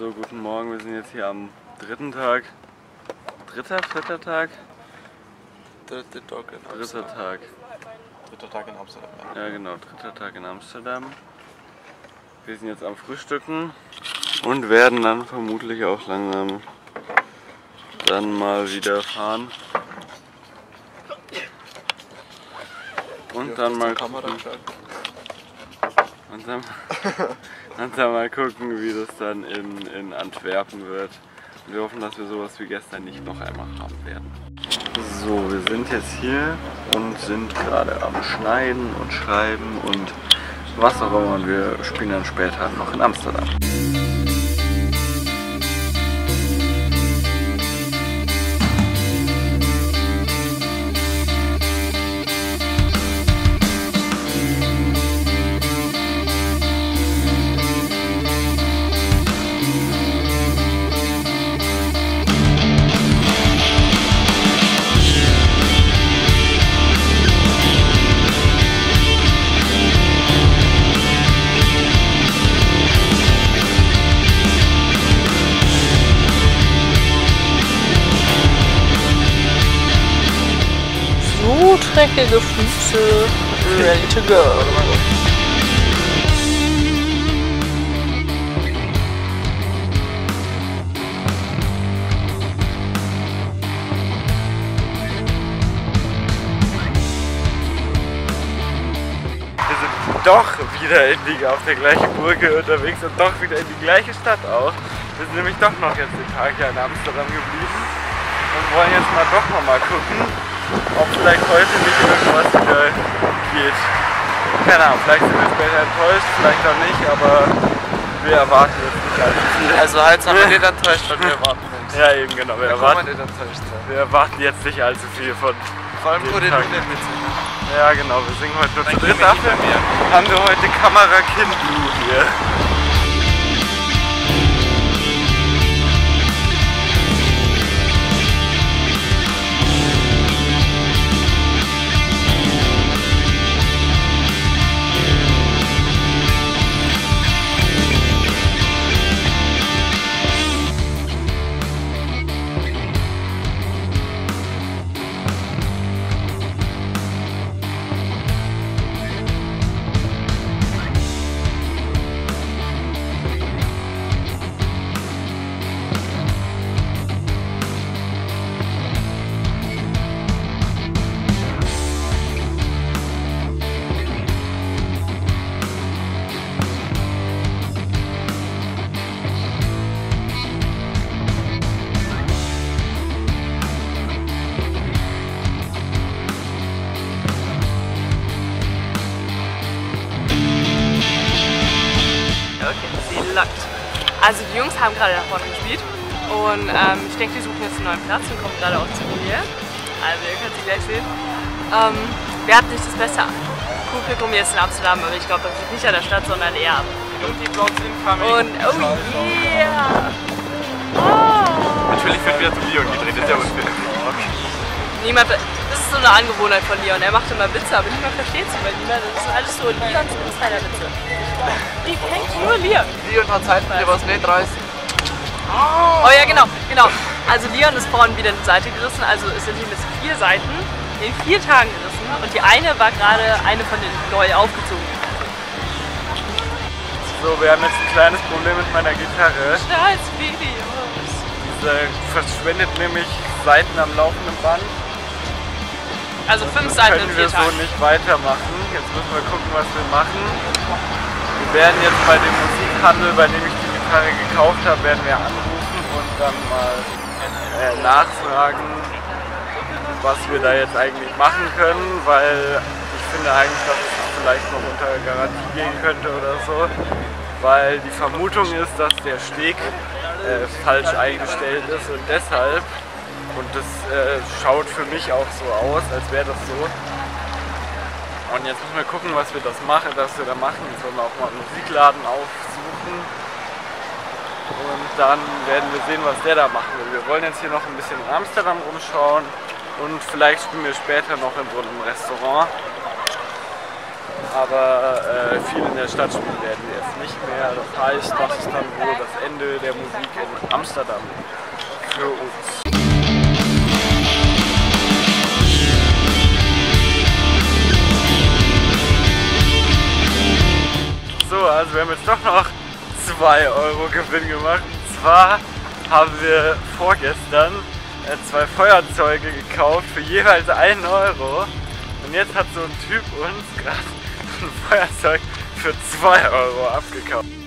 So, guten Morgen. Wir sind jetzt hier am dritten Tag. Dritter, vierter Tag? Dritter Tag in Dritter Amsterdam. Tag. Dritter Tag in Amsterdam, ja. Ja, genau, dritter Tag in Amsterdam. Wir sind jetzt am Frühstücken und werden dann vermutlich auch langsam dann mal wieder fahren. Und dann mal Kamera gucken. Und dann, und dann mal gucken, wie das dann in, in Antwerpen wird. Und wir hoffen, dass wir sowas wie gestern nicht noch einmal haben werden. So, wir sind jetzt hier und sind gerade am Schneiden und Schreiben und was auch immer. Und wir spielen dann später noch in Amsterdam. Dreckige Füße. Ready to go. Doch wieder in die, auf der gleichen Brücke unterwegs und doch wieder in die gleiche Stadt auch. Wir sind nämlich doch noch jetzt den Tag hier in Amsterdam geblieben und wollen jetzt mal doch noch mal gucken, ob vielleicht heute nicht irgendwas wieder geht. Keine Ahnung, vielleicht sind wir später enttäuscht, vielleicht auch nicht, aber wir erwarten jetzt nicht allzu viel. Also heute haben wir nicht enttäuscht, weil wir erwarten uns. ja, eben genau. Wir erwarten, wir erwarten jetzt nicht allzu viel von. Vor allem Tag. du nicht mitsingen. Ja, genau. Wir singen heute nur zu dritt. Dafür haben wir heute Kamera Kind Blue hier. Okay, sie lockt. Also die Jungs haben gerade da vorne gespielt und ähm, ich denke, die suchen jetzt einen neuen Platz und kommen gerade auch zu mir. Also ihr könnt sie gleich sehen. Ähm, wir hatten nicht das beste Publikum jetzt in Amsterdam, aber ich glaube, das liegt nicht an der Stadt, sondern eher am Und die Vlogs incoming. Und oh yeah! Oh. Natürlich wird wieder zu Leon gedreht, das ist ja unfair. Niemand, das ist so eine Angewohnheit von Leon. Er macht immer Witze, aber niemand versteht sie, weil niemand, das ist alles so Leons Insider-Witze. Nur Leon. Leon hat Zeit, der was nicht reißt. Oh ja, genau, genau. Also Leon ist vorhin wieder eine Seite gerissen, also es sind ihm jetzt vier Seiten in vier Tagen gerissen und die eine war gerade eine von den neu aufgezogen. So, wir haben jetzt ein kleines Problem mit meiner Gitarre. Scheiß Videos. Diese verschwendet nämlich Seiten am laufenden Band. Also fünf Seiten in können vier wir so Tagen. nicht weitermachen. Jetzt müssen wir gucken, was wir machen. Wir werden jetzt bei dem Musikhandel, bei dem ich die Gitarre gekauft habe, werden wir anrufen und dann mal äh, nachfragen, was wir da jetzt eigentlich machen können, weil ich finde eigentlich, dass es vielleicht noch unter Garantie gehen könnte oder so, weil die Vermutung ist, dass der Steg äh, falsch eingestellt ist und deshalb, und das äh, schaut für mich auch so aus, als wäre das so, und jetzt müssen wir gucken, was wir das machen, dass wir da machen. Jetzt wollen wir auch mal einen Musikladen aufsuchen. Und dann werden wir sehen, was der da machen will. Wir wollen jetzt hier noch ein bisschen in Amsterdam rumschauen und vielleicht spielen wir später noch in so einem Restaurant. aber äh, viel in der Stadt spielen werden wir jetzt nicht mehr. Das heißt, das ist dann wohl das Ende der Musik in Amsterdam für uns. Also wir haben jetzt doch noch 2 Euro Gewinn gemacht. Und zwar haben wir vorgestern äh, zwei Feuerzeuge gekauft für jeweils 1 Euro. Und jetzt hat so ein Typ uns gerade ein Feuerzeug für 2 Euro abgekauft.